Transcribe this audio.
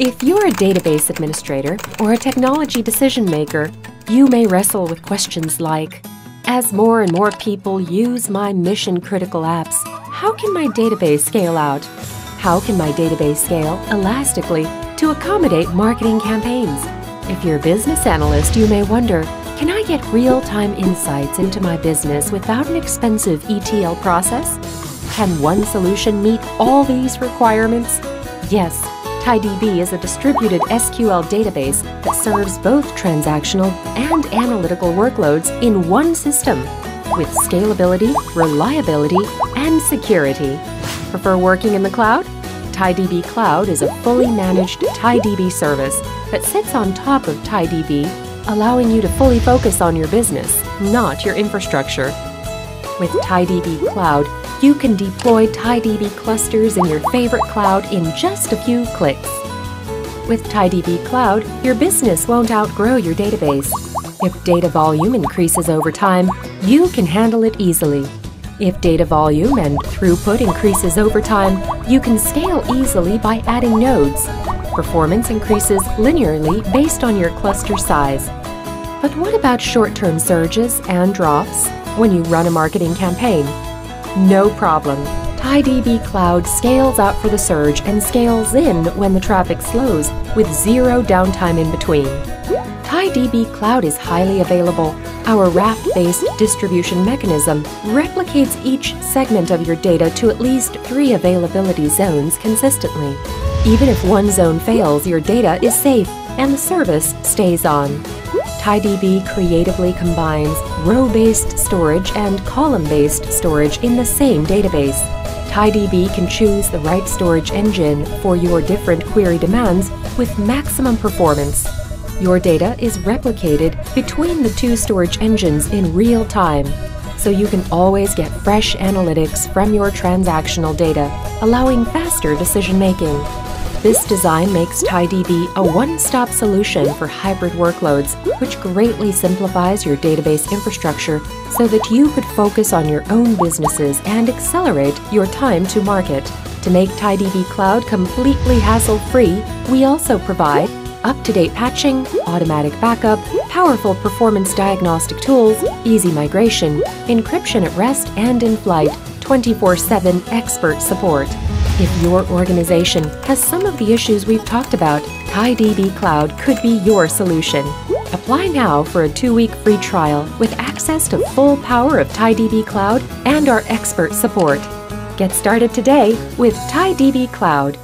If you're a database administrator or a technology decision maker, you may wrestle with questions like As more and more people use my mission critical apps, how can my database scale out? How can my database scale elastically to accommodate marketing campaigns? If you're a business analyst, you may wonder Can I get real time insights into my business without an expensive ETL process? Can one solution meet all these requirements? Yes. TiDB is a distributed SQL database that serves both transactional and analytical workloads in one system with scalability, reliability, and security. Prefer working in the cloud? TiDB Cloud is a fully managed TiDB service that sits on top of TiDB, allowing you to fully focus on your business, not your infrastructure. With TiDB Cloud, you can deploy TiDB clusters in your favorite cloud in just a few clicks. With TiDB Cloud, your business won't outgrow your database. If data volume increases over time, you can handle it easily. If data volume and throughput increases over time, you can scale easily by adding nodes. Performance increases linearly based on your cluster size. But what about short-term surges and drops when you run a marketing campaign? No problem. TiDB Cloud scales out for the surge and scales in when the traffic slows, with zero downtime in between. TiDB Cloud is highly available. Our raft-based distribution mechanism replicates each segment of your data to at least three availability zones consistently. Even if one zone fails, your data is safe and the service stays on. TiDB creatively combines row-based storage and column-based storage in the same database. TiDB can choose the right storage engine for your different query demands with maximum performance. Your data is replicated between the two storage engines in real time, so you can always get fresh analytics from your transactional data, allowing faster decision making. This design makes TiDB a one-stop solution for hybrid workloads, which greatly simplifies your database infrastructure so that you could focus on your own businesses and accelerate your time to market. To make TiDB Cloud completely hassle-free, we also provide up-to-date patching, automatic backup, powerful performance diagnostic tools, easy migration, encryption at rest and in flight, 24-7 expert support. If your organization has some of the issues we've talked about, TiDB Cloud could be your solution. Apply now for a two-week free trial with access to full power of TiDB Cloud and our expert support. Get started today with TiDB Cloud.